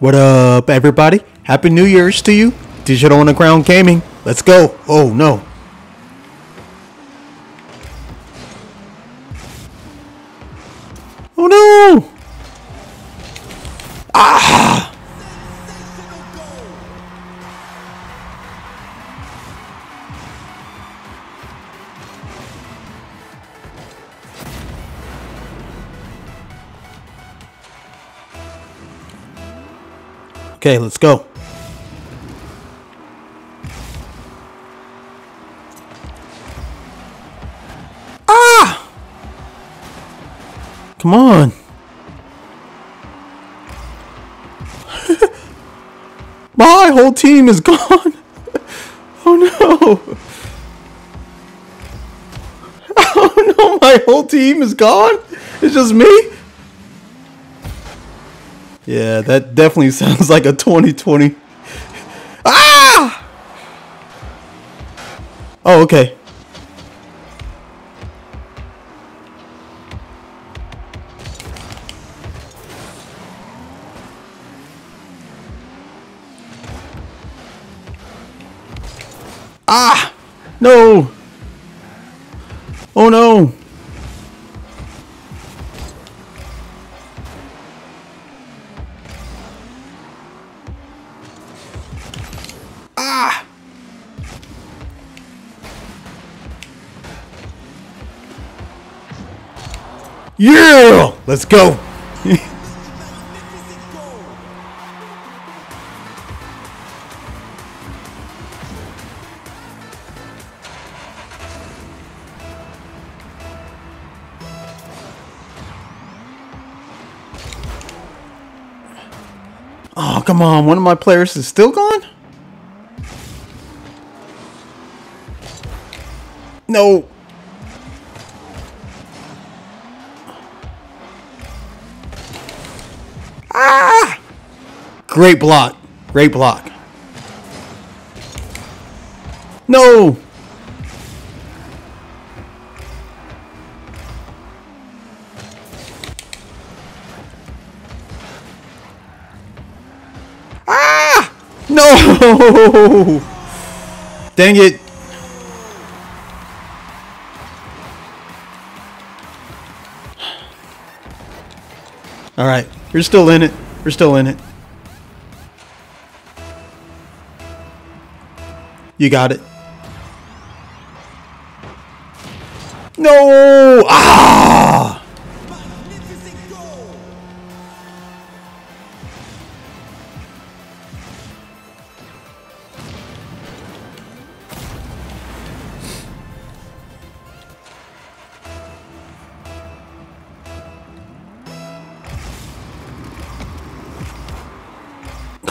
What up, everybody? Happy New Year's to you. Digital on the Underground Gaming. Let's go. Oh, no. Oh, no. Ah! Okay, let's go. Ah! Come on. My whole team is gone. Oh no. Oh no, my whole team is gone. It's just me. Yeah, that definitely sounds like a 2020. Ah! Oh, okay. Ah! No! Oh no! Yeah! Let's go! Oh, come on. One of my players is still gone? No. Ah! Great block. Great block. No. Ah! No! Dang it. You're still in it. You're still in it. You got it. No! Ah!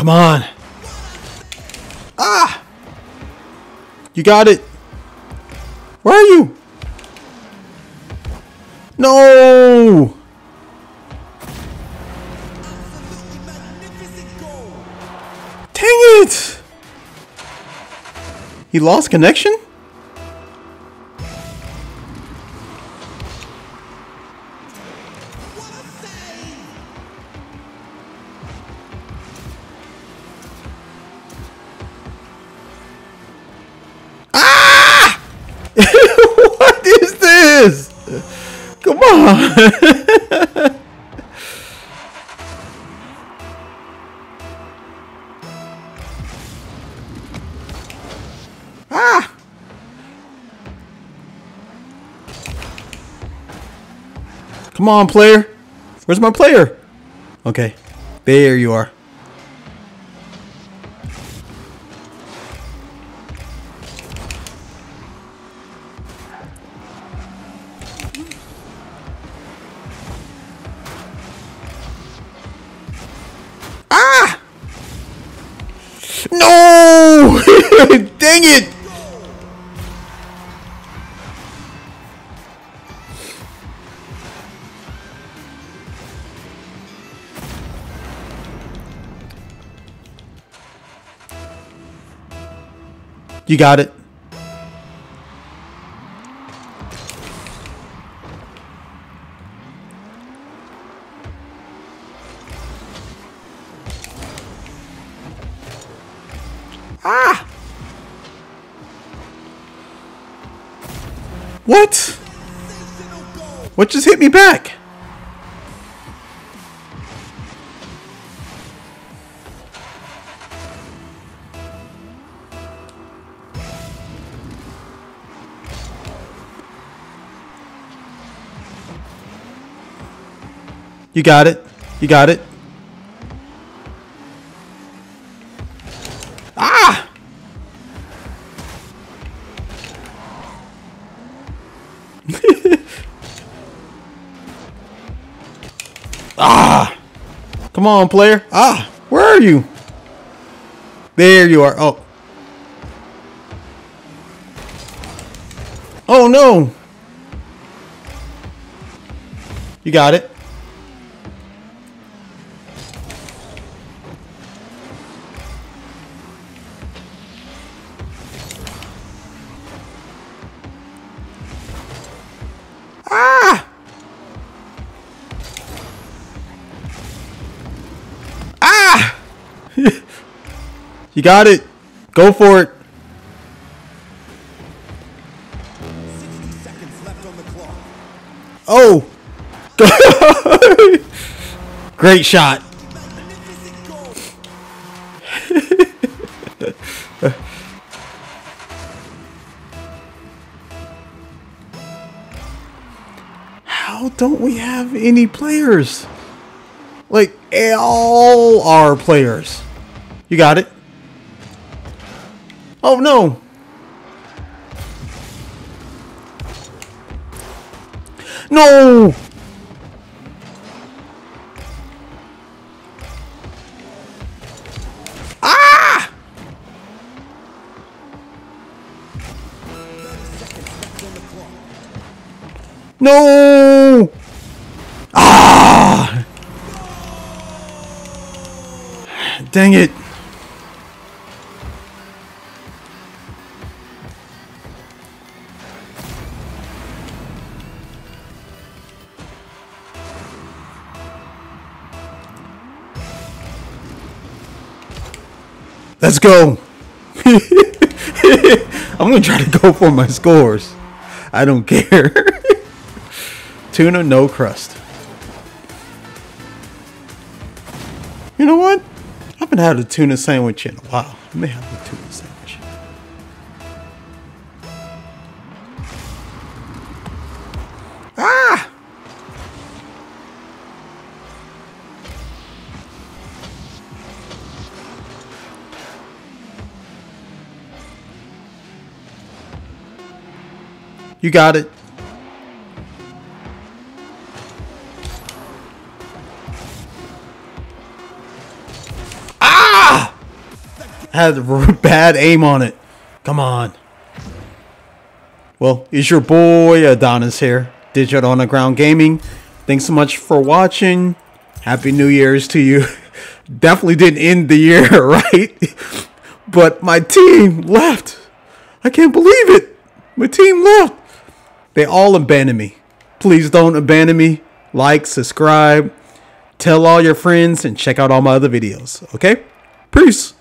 Come on. Ah! You got it. Where are you? No! Dang it! He lost connection? Ah! Come on, player. Where's my player? Okay. There you are. Dang it! You got it. Ah! What? What just hit me back? You got it. You got it. Come on, player. Ah! Where are you? There you are. Oh. Oh, no. You got it. You got it. Go for it. 60 seconds left on the clock. Oh! Great shot. How don't we have any players? Like, all our players. You got it? Oh, no. No! Ah! No! Ah! Dang it. Let's go. I'm to try to go for my scores. I don't care. Tuna, no crust. You know what? I haven't had a tuna sandwich in a while. I may have a tuna sandwich. You got it. Ah! Had bad aim on it. Come on. Well, it's your boy Adonis here, Digital Underground Gaming. Thanks so much for watching. Happy New Year's to you. Definitely didn't end the year right, but my team left. I can't believe it. My team left. They all abandon me. Please don't abandon me. Like, subscribe, tell all your friends, and check out all my other videos. Okay? Peace.